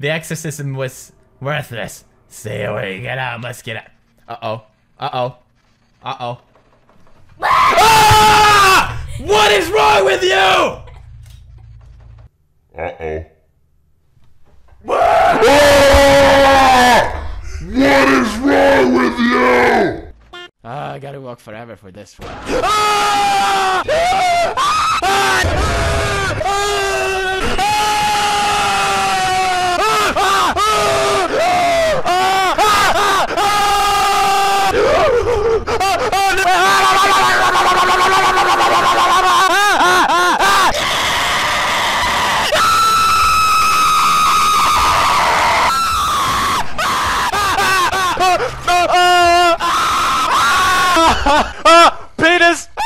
The exorcism was worthless. Stay away. Get out. Let's get out. Uh-oh. Uh-oh. Uh-oh. Ah! What is wrong with you? Uh-oh. Ah! What is wrong with you? Ah, I gotta walk forever for this one. Penis!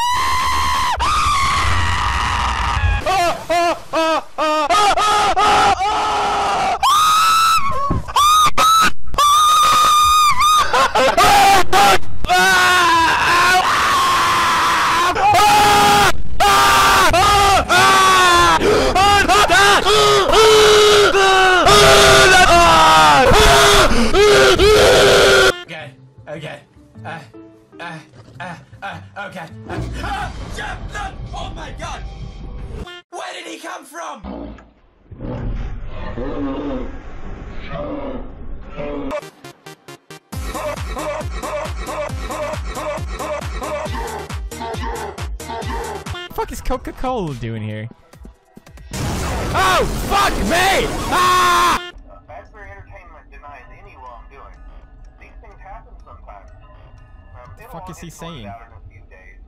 Okay, okay. Uh, uh, uh, uh, okay. Uh, ah, Jeff, no! Oh my god! Where did he come from? fuck is Coca-Cola doing here? Oh, fuck me! Ah! Fuck is he saying? out in a few days.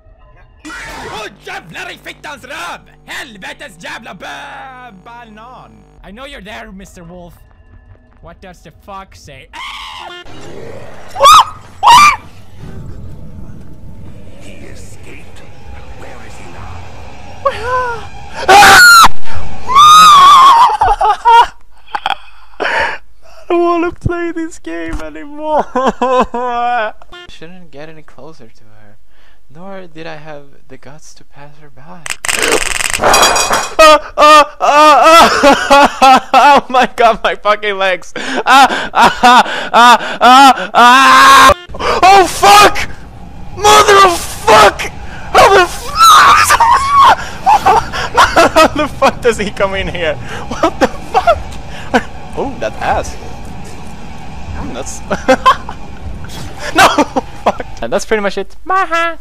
Just Åh jävlar i fittans röv! Helvetes jävla bö banan! I know you're there, Mr. Wolf. What does the fuck say? Ah! He escaped. Where is he now? I don't wanna play this game anymore. Shouldn't get any closer to her. Nor did I have the guts to pass her by. oh oh, oh, oh, my god, my fucking legs. Ah, ah, ah, ah, ah. Oh fuck! Mother of fuck! How the fuck? How the fuck does he come in here? What the fuck? Oh, that ass. Mm, that's. And that's pretty much it. Bye.